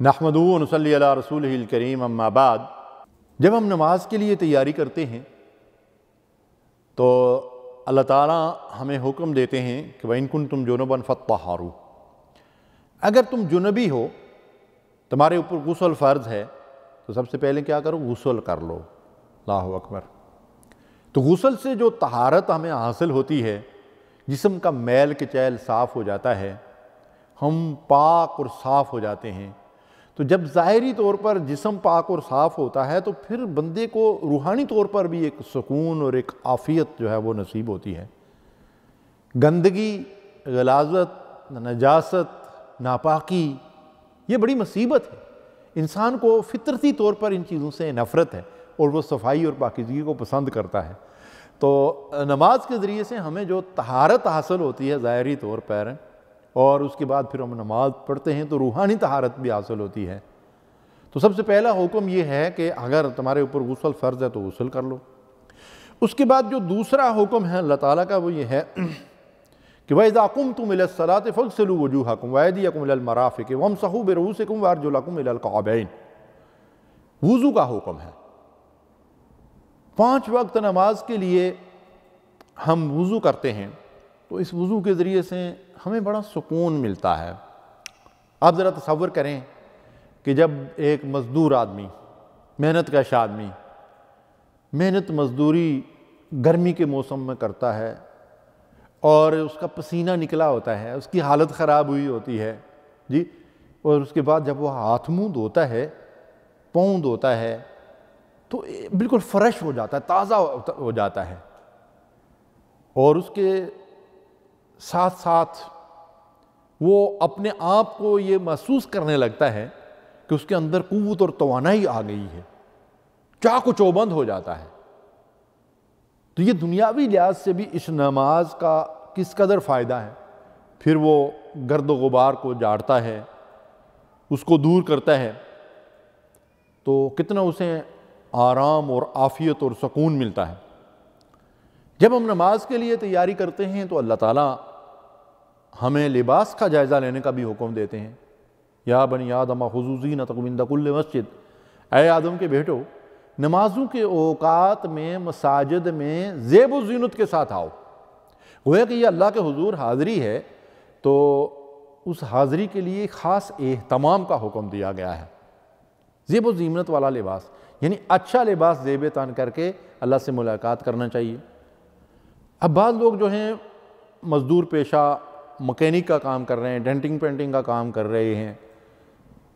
नहमदूनसली रसूल करीम अम्माबाद जब हम नमाज़ के लिए तैयारी करते हैं तो अल्लाह ताला हमें हुक्म देते हैं कि वह इनकुन तुम जुनबन फ़तहारू अगर तुम जुनबी हो, तुम्हारे ऊपर गुसल फ़र्ज़ है तो सबसे पहले क्या करो? गुसल कर लो। अल्लाह अकबर। तो गुसल से जो तहारत हमें हासिल होती है, जिसम का मैल के चैल साफ़ हो जाता है, हम पाक और साफ़ हो जाते हैं। तो जब ज़ाहरी तौर पर जिसम पाक और साफ़ होता है तो फिर बंदे को रूहानी तौर पर भी एक सुकून और एक आफ़ियत जो है वो नसीब होती है। गंदगी, गलाजत, नजासत, नापाकी, ये बड़ी मुसीबत है। इंसान को फितरती तौर पर इन चीज़ों से नफ़रत है और वो सफ़ाई और पाकिजगी को पसंद करता है। तो नमाज़ के ज़रिए से हमें जो तहारत हासिल होती है ज़ाहरी तौर पर और उसके बाद फिर हम नमाज़ पढ़ते हैं तो रूहानी तहारत भी हासिल होती है। तो सबसे पहला हुक्म ये है कि अगर तुम्हारे ऊपर गुसल फ़र्ज़ है तो गुसल कर लो। उसके बाद जो दूसरा हुक्म है, अल्लाह ताला का, वो ये है कि वह दाकुम तुम सलात फ़लसलू वजूहकुम वैदियकुम मराफ़िक वम सहू बेरूसकुम वारजुलकुम काबैन। वज़ू का हुक्म है। पाँच वक्त नमाज़ के लिए हम वज़ू करते हैं। तो इस वज़ू के ज़रिए से हमें बड़ा सुकून मिलता है। आप ज़रा तस्वर करें कि जब एक मज़दूर आदमी, मेहनत कश आदमी, मेहनत मज़दूरी गर्मी के मौसम में करता है और उसका पसीना निकला होता है, उसकी हालत ख़राब हुई होती है, जी, और उसके बाद जब वो हाथ मुँह धोता है, पाँव धोता है तो बिल्कुल फ्रेश हो जाता है, ताज़ा हो जाता है। और उसके साथ साथ वो अपने आप को ये महसूस करने लगता है कि उसके अंदर कुत और तोानाई आ गई है। चाक चौबंद हो जाता है। तो ये दुनियावी लिहाज से भी इस नमाज़ का किस कदर फ़ायदा है? फिर वो गर्द गुबार को जाड़ता है, उसको दूर करता है तो कितना उसे आराम और आफियत और सुकून मिलता है। जब हम नमाज़ के लिए तैयारी करते हैं तो अल्लाह ताला हमें लिबास का जायज़ा लेने का भी हुक्म देते हैं। या बनी आदम खसूसी न तकबिंदकुल्ल मस्जिद। ए आदम के बेटो, नमाजों के औकात में, मसाजिद में जेब जीनत के साथ आओ। गोया कि यह अल्लाह के हजूर हाज़री है तो उस हाज़री के लिए ख़ास एहतमाम का हुक्म दिया गया है। जेब जीनत वाला लिबास, यानी अच्छा लिबास जेब तान करके अल्लाह से मुलाकात करना चाहिए। अब बाद लोग जो हैं, मज़दूर पेशा, मकैनिक का काम कर रहे हैं, डेंटिंग पेंटिंग का काम कर रहे हैं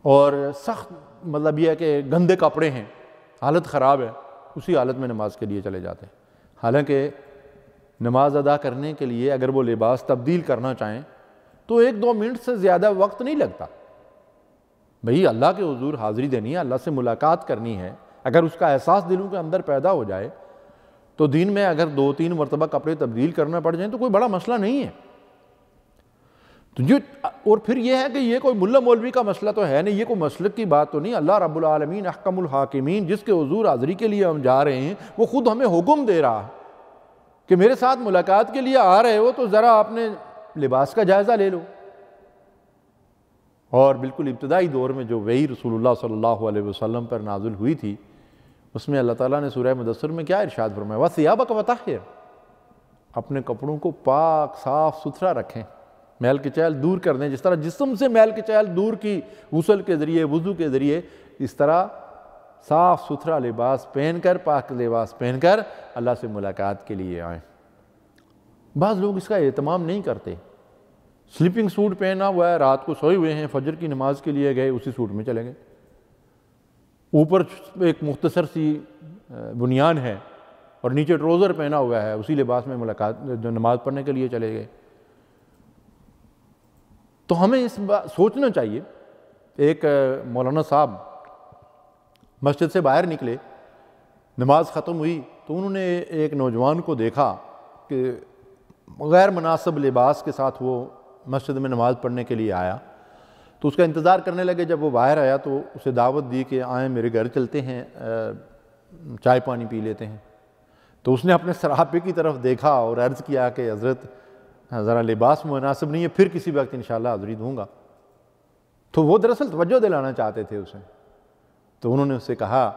और सख्त मतलब यह है कि गंदे कपड़े हैं, हालत ख़राब है, उसी हालत में नमाज़ के लिए चले जाते हैं। हालाँकि नमाज़ अदा करने के लिए अगर वो लिबास तब्दील करना चाहें तो एक दो मिनट से ज़्यादा वक्त नहीं लगता। भाई, अल्लाह के हजूर हाज़िरी देनी है, अल्लाह से मुलाकात करनी है। अगर उसका एहसास दिलों के अंदर पैदा हो जाए तो दिन में अगर दो तीन मरतबा कपड़े तब्दील करना पड़ जाए तो कोई बड़ा मसला नहीं है। तो जो और फिर यह है कि ये कोई मुल्ला मौलवी का मसला तो है नहीं, ये कोई मसलक की बात तो नहीं। अल्लाह रब्बुल आलमीन हाकिमीन, जिसके हजूर हाज़री के लिए हम जा रहे हैं, वो खुद हमें हुक्म दे रहा है कि मेरे साथ मुलाकात के लिए आ रहे हो तो ज़रा आपने लिबास का जायज़ा ले लो। और बिल्कुल इब्तदाई दौर में जो वही रसूलुल्लाह सल्लल्लाहु अलैहि पर नाजुल हुई थी उसमें अल्लाह ताला ने सूरह मुदसर में क्या इरशाद फरमाया? वह सियाबा का बताहिर अपने कपड़ों को पाक, साफ़, सुथरा रखें। मैल के चैल दूर कर दें। जिस तरह जिसम से मैल के चैल दूर की गसल के ज़रिए, वज़ू के ज़रिए, इस तरह साफ़, सुथरा लिबास पहन कर पाक लिबास पहन कर अल्लाह से मुलाकात के लिए आए। बाज़ लोग इसका अहतमाम नहीं करते। स्लीपिंग सूट पहना हुआ है, रात को सोए हुए हैं, फजर की नमाज़ के लिए गए, उसी सूट में चले गए। ऊपर एक मुख्तसर सी बुनियान है और नीचे ट्रोज़र पहना हुआ है। उसी लिबास में मुलाकात, जो नमाज़ पढ़ने के लिए चले गए। तो हमें इस बात सोचना चाहिए। एक मौलाना साहब मस्जिद से बाहर निकले, नमाज़ ख़त्म हुई तो उन्होंने एक नौजवान को देखा कि गैर मुनासब लिबास के साथ वो मस्जिद में नमाज़ पढ़ने के लिए आया। तो उसका इंतज़ार करने लगे, जब वो बाहर आया तो उसे दावत दी कि आए, मेरे घर चलते हैं चाय पानी पी लेते हैं। तो उसने अपने सरापे की तरफ़ देखा और अर्ज़ किया कि हज़रत, ज़रा लिबास मुनासिब नहीं है, फिर किसी वक्त इन हाज़री दूँगा तो वो दरअसल तवज्जो दिलाना चाहते थे उसे। तो उन्होंने उससे कहा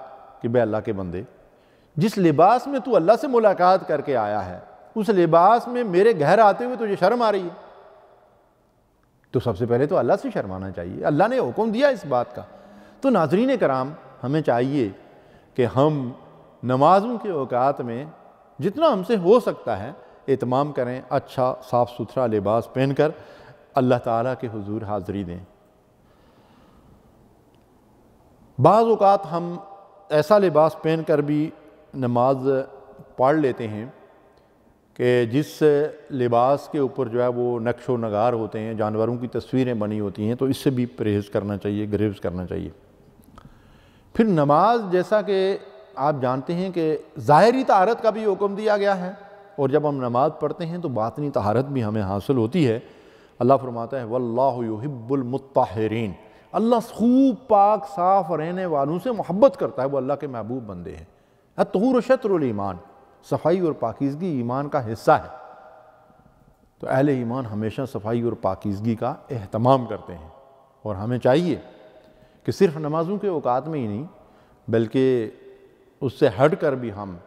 कि, बे अल्लाह के बंदे, जिस लिबास में तू अल्लाह से मुलाकात करके आया है, उस लिबास में मेरे घर आते हुए तुझे शर्म आ रही है। तो सबसे पहले तो अल्लाह से शर्माना चाहिए। अल्लाह ने हुक्म दिया इस बात का। तो नाजरीन कराम, हमें चाहिए कि हम नमाज़ों के अवकात में जितना हमसे हो सकता है एहतमाम करें अच्छा साफ़ सुथरा लिबास पहन कर अल्लाह ताला के हुजूर हाज़री दें। बाज़ हम ऐसा लिबास पहन कर भी नमाज़ पढ़ लेते हैं कि जिस लिबास के ऊपर जो है वो नक्श नगार होते हैं, जानवरों की तस्वीरें बनी होती हैं तो इससे भी परहेज़ करना चाहिए ग्रेव्स करना चाहिए। फिर नमाज़ जैसा कि आप जानते हैं कि ज़ाहरी तहारत का भी हुक्म दिया गया है, और जब हम नमाज़ पढ़ते हैं तो बातनी तहारत भी हमें हासिल होती है। अल्लाह फरमाता है वल्लाहिब्बुलमुत्ताहिरीन अल्लाह खूब पाक, साफ़ रहने वालों से मोहब्बत करता है, वो अल्लाह के महबूब बंदे हैं। तहूर शत्रल ईमान। सफ़ाई और पाकिजगी ईमान का हिस्सा है। तो अहल ईमान हमेशा सफ़ाई और पाकिजगी का अहतमाम करते हैं। और हमें चाहिए कि सिर्फ़ नमाज़ों के अवकात में ही नहीं, बल्कि उससे हट कर भी हम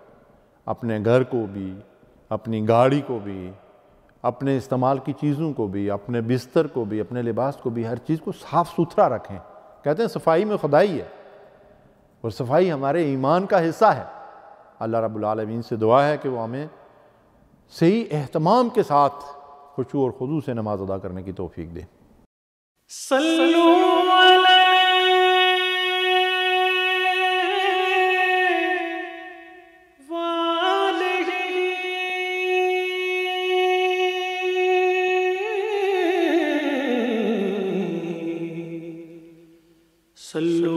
अपने घर को भी, अपनी गाड़ी को भी, अपने इस्तेमाल की चीज़ों को भी, अपने बिस्तर को भी, अपने लिबास को भी, हर चीज़ को साफ़ सुथरा रखें। कहते हैं, सफ़ाई में खुदाई है। और सफ़ाई हमारे ईमान का हिस्सा है। अल्लाह रब्लमीन से दुआ है कि वह हमें सही अहतमाम के साथ खुशू और खुदू से नमाज़ अदा करने की तोफ़ी दे। सल्लु